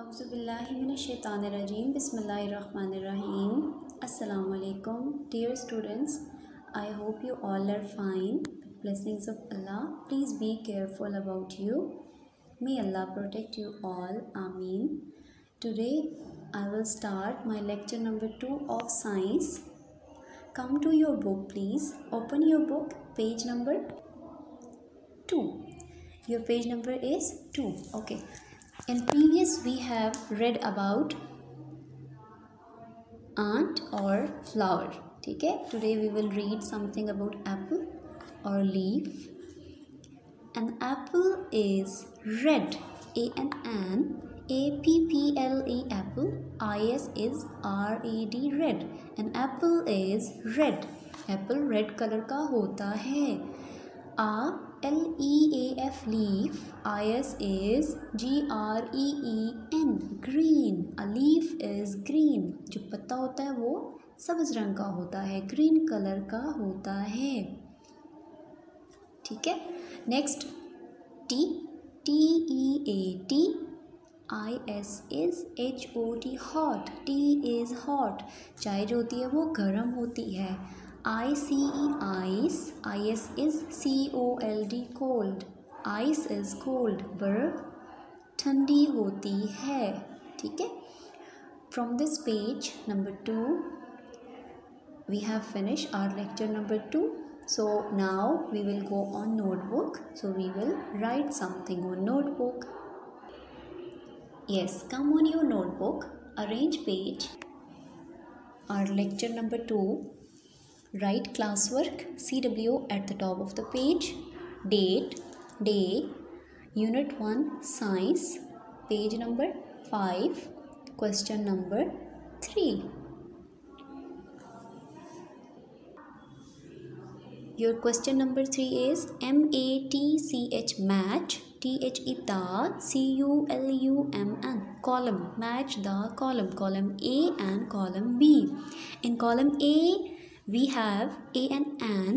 Auzubillahiminashaitanirajim. Bismillahirrahmanirrahim. Assalamu alaikum. Dear students, I hope you all are fine. Blessings of Allah, please be careful about you. May Allah protect you all. Ameen. Today, I will start my lecture number 2 of science. Come to your book, please. Open your book, page number 2. Your page number is 2. Okay in previous we have read about ant or flower ठीक है today we will read something about apple or leaf an apple is red a n n a p p l e apple i s is r a d red an apple is red apple red color का होता है a L E A F leaf, I S is G R E E N, green. A leaf is green. जो पत्ता होता है वो सब्ज रंग का होता है ग्रीन कलर का होता है। ठीक है? Next tea T E A T I S is H O T hot tea is hot चाय जो होती है वो गर्म होती है। I C E ice I S is C O L D cold ice is cold बर्फ़ ठंडी होती है, ठीक है? From this page number two we have finish our lecture number two so now we will go on notebook so we will write something on notebook yes come on your notebook arrange page our lecture number two Write classwork CW at the top of the page. Date, day, unit 1 science, page number 5, question number 3. Your question number 3 is M A T C H match. T H E the C U L U M N. Column. Match the column. Column A and column B. In column A we have a and an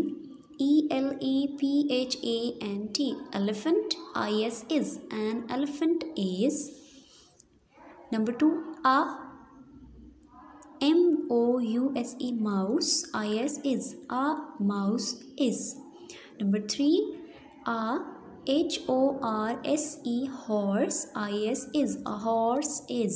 e l e p h a n t. Elephant i s is an elephant is number 2 a. M o u s e mouse i s is a mouse is. Number 3 a h o r s e horse i s is a horse is.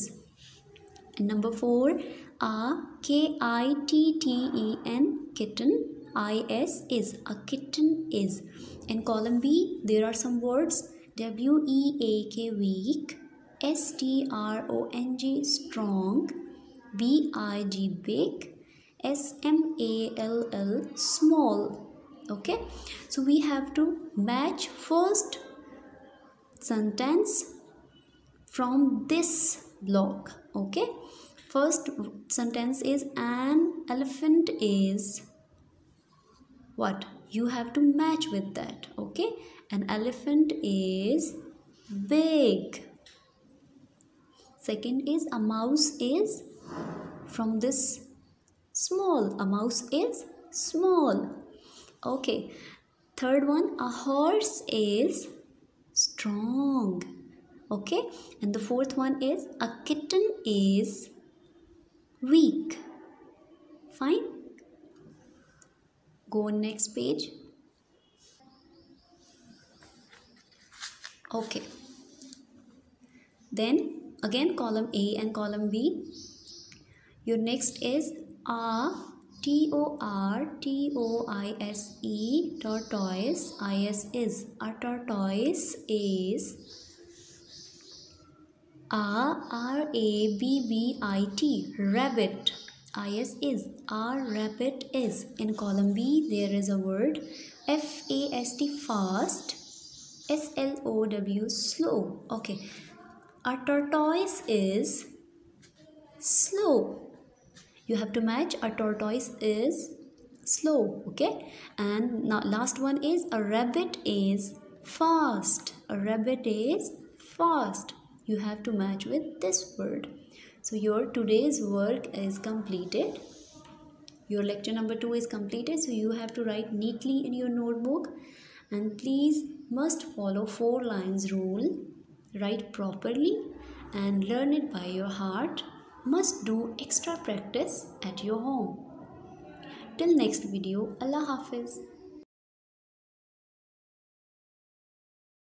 Number 4 a K I T T E N kitten. I S is a kitten is. In column B there are some words. W E A K weak. S T R O N G strong. B I G big. S M A L L small. Okay? So we have to match first sentence from this block. Okay first sentence is an elephant is. What? You have to match with that okay? An elephant is big. Second is a mouse is from this small. A mouse is small. Okay. Third one a horse is strong. Okay. And the fourth one is a kitten is week fine. Go on next page. Okay. Then again column a and column b. Your next is a T O R T O I S E tortoise I S is. A tortoise is R R A B B I T rabbit. I S is R rabbit is. In column B there is a word F A S T fast. S L O W slow. Okay. A tortoise is slow. You have to match a tortoise is slow. Okay. And now last one is a rabbit is fast. A rabbit is fast you have to match with this word. So your today's work is completed. Your lecture number 2 is completed. So you have to write neatly in your notebook. And please must follow four lines rule. Write properly and learn it by your heart. Must do extra practice at your home. Till next video, Allah Hafiz.